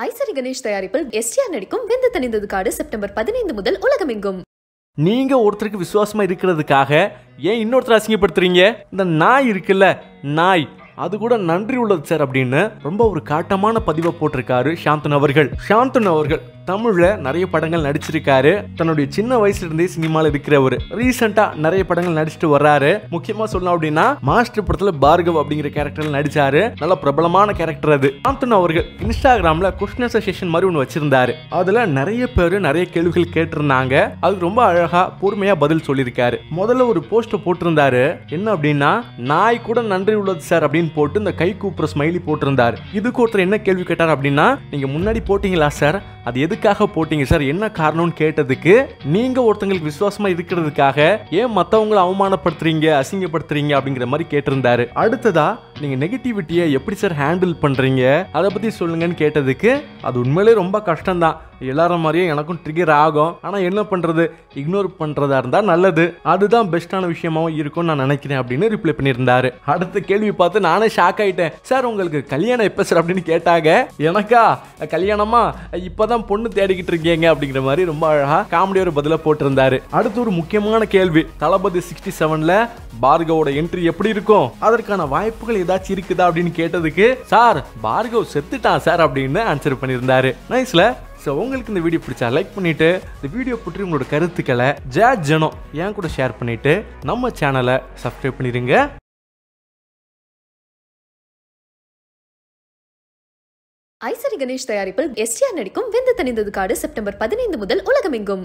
ஐசரி கணேஷ் தயாரிப்பில் எஸ்டிஆர் நடிக்கும் விந்து தணிந்தது காடு செப்டம்பர் பதினைந்து முதல் உலகமெங்கும். நீங்க ஒருத்தருக்கு விசுவாசமா இருக்கிறதுக்காக ஏன் இன்னொருத்தர் அசிங்கப்படுத்துறீங்க? இந்த நாய் இருக்குல்ல நாய். அது கூட நன்றி உள்ளது சார் அப்படின்னு ரொம்ப ஒரு காட்டமான பதிவை போட்டிருக்காரு சாந்தன் அவர்கள். சாந்தன் அவர்கள் தமிழில் நிறைய படங்கள் நடிச்சிருக்காரு. தன்னுடைய சின்ன வயசுல இருந்தே சினிமாவில் இருக்கிறவர். ரீசெண்டா நிறைய படங்கள் நடிச்சிட்டு வர்றாரு. முக்கியமா சொல்லணும் அப்படின்னா மாஸ்டர் படத்துல பார்கவ் அப்படிங்கிற கேரக்டரில் நடிச்சாரு. நல்ல பிரபலமான கேரக்டர் அது. ஆந்தன் அவர்கள் இன்ஸ்டாகிராம்ல கொஸ்டின் அசோசியேஷன் மாதிரி ஒன்று வச்சிருந்தாரு. அதுல நிறைய பேர் நிறைய கேள்விகள் கேட்டிருந்தாங்க. அதுக்கு ரொம்ப அழகா பொறுமையா பதில் சொல்லியிருக்காரு. முதல்ல ஒரு போஸ்ட் போட்டிருந்தாரு. என்ன அப்படின்னா நாய் கூட நன்றி உள்ளது சார் அப்படின்னு போட்டு இந்த கை கூப்புற ஸ்மைலி போட்டிருந்தாரு. இதுக்கு ஒருத்தர் என்ன கேள்வி கேட்டார் அப்படின்னா நீங்க முன்னாடி போட்டீங்களா சார் அது எது எதுக்காக போட்டீங்க சார்? என்ன காரணம்னு கேட்டதுக்கு நீங்க ஒருத்தங்களுக்கு விசுவாசமா இருக்கிறதுக்காக ஏன் மத்தவங்களை அவமானப்படுத்துறீங்க அசிங்கப்படுத்துறீங்க அப்படிங்கிற மாதிரி கேட்டிருந்தாரு. அடுத்ததா நீங்க நெகட்டிவிட்டியை எப்படி சார் ஹேண்டில் பண்றீங்க? அதை பத்தி சொல்லுங்கன்னு கேட்டதுக்கு அது உண்மையிலே ரொம்ப கஷ்டம்தான். எல்லாரும் மாதிரியே எனக்கும் ட்ரிகர் ஆகும். ஆனால் என்ன பண்ணுறது இக்னோர் பண்ணுறதா இருந்தால் நல்லது. அதுதான் பெஸ்ட்டான விஷயமாகவும் இருக்கும்னு நான் நினைக்கிறேன் அப்படின்னு ரிப்ளை பண்ணியிருந்தாரு. அடுத்த கேள்வி பார்த்து நானே ஷாக் ஆயிட்டேன். சார் உங்களுக்கு கல்யாணம் எப்போ சார்? அப்படின்னு கேட்டாங்க. எனக்கா? கல்யாணமா? இப்போ தான் பொண்ணு தேடிக்கிட்டு இருக்கீங்க. அப்படிங்கிற மாதிரி ரொம்ப அழகாக காமெடி ஒரு பதிலாக போட்டிருந்தாரு. அடுத்து ஒரு முக்கியமான கேள்வி. தளபதி சிக்ஸ்டி செவனில் பார்கவோட என்ட்ரி எப்படி இருக்கும்? அதற்கான வாய்ப்புகள் ஏதாச்சும் இருக்குதா அப்படின்னு கேட்டதுக்கு சார் பார்கவ் செத்துட்டான் சார் அப்படின்னு ஆன்சர் பண்ணியிருந்தாரு. நைஸ்ல ஸோ உங்களுக்கு இந்த வீடியோ பிடிச்சா லைக் பண்ணிட்டு இந்த வீடியோ பற்றி உங்களோட கருத்துக்களை ஜே ஜனோ என் கூட ஷேர் பண்ணிட்டு நம்ம சேனலை சப்ஸ்கிரைப் பண்ணிடுங்க ஐசரி கணேஷ் தயாரிப்பில் எஸ்டிஆர் நடிக்கும் வெந்து தணிந்தது காடு செப்டம்பர் பதினைந்து முதல் உலகமெங்கும்.